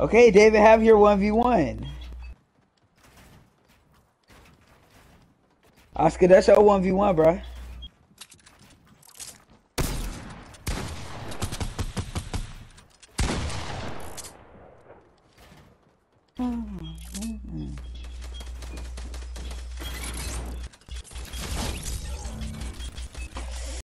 Okay, David, have your 1v1. Oscar, that's your 1v1, bro.